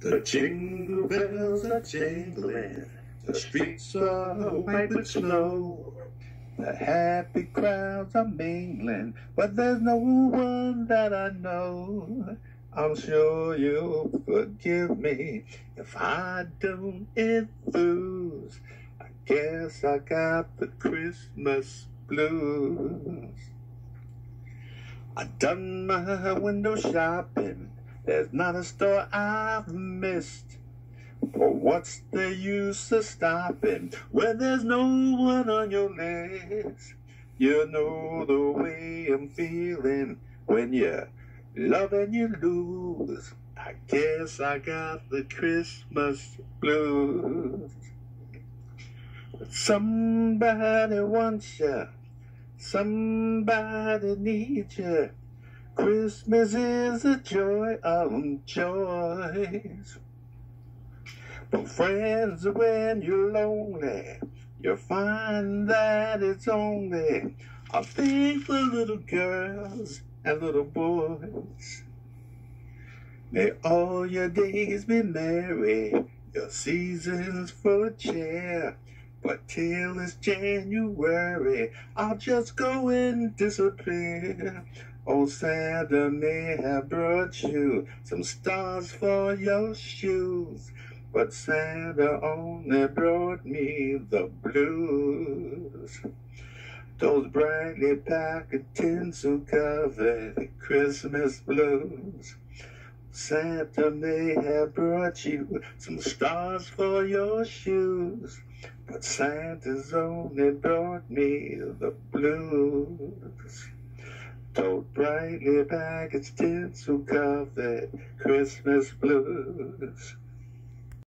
The jingle bells are jingling, the streets are white with snow. The happy crowds are mingling, but there's no one that I know. I'm sure you'll forgive me if I don't enthuse. I guess I got the Christmas blues. I done my window shopping. There's not a store I've missed. But what's the use of stopping when there's no one on your list? You know the way I'm feeling when you love and you lose. I guess I got the Christmas blues. But somebody wants you. Somebody needs you. Christmas is a joy of joys. But friends, when you're lonely, you'll find that it's only a thing for little girls and little boys. May all your days be merry, your seasons full of cheer. But till it's January, I'll just go and disappear. Old Santa may have brought you some stars for your shoes, but Santa only brought me the blues. Those brightly packed tinsel covered Christmas blues. Santa may have brought you some stars for your shoes, but Santa's only brought me the blues. Those brightly packaged tinsel covered Christmas blues.